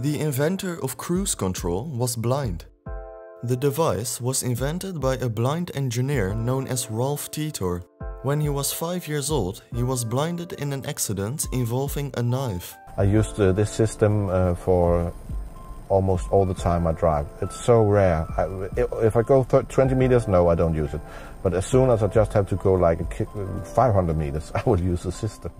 The inventor of cruise control was blind. The device was invented by a blind engineer known as Ralph Teetor. When he was 5 years old, he was blinded in an accident involving a knife. I used uh, this system uh, for almost all the time I drive. It's so rare. I, if I go 20 meters, no, I don't use it. But as soon as I just have to go like 500 meters, I will use the system.